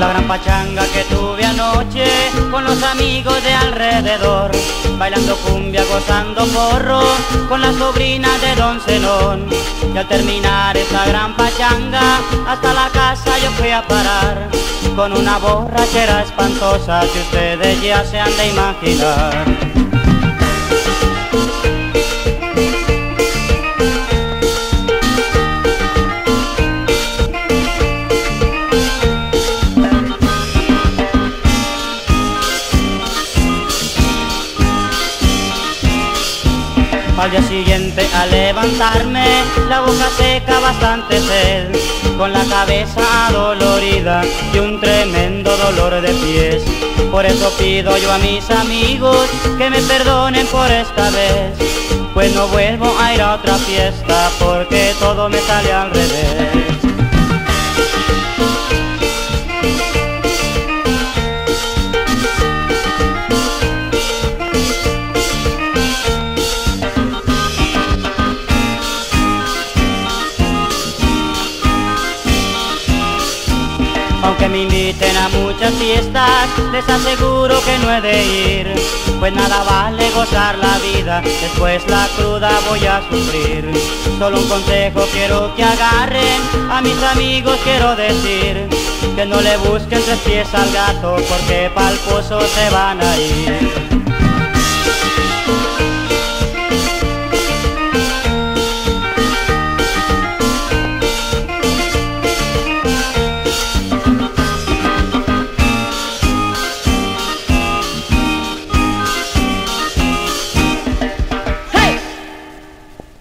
La gran pachanga que tuve anoche con los amigos de alrededor, bailando cumbia, gozando porro con la sobrina de Don Zenón. Y al terminar esa gran pachanga, hasta la casa yo fui a parar, con una borrachera espantosa que ustedes ya se han de imaginar. Al día siguiente al levantarme, la boca seca bastante sed, con la cabeza adolorida y un tremendo dolor de pies. Por eso pido yo a mis amigos que me perdonen por esta vez, pues no vuelvo a ir a otra fiesta porque todo me sale al revés. Aunque me inviten a muchas fiestas, les aseguro que no he de ir. Pues nada vale gozar la vida, después la cruda voy a sufrir. Solo un consejo quiero que agarren, a mis amigos quiero decir, que no le busquen tres pies al gato, porque pa'l pozo se van a ir.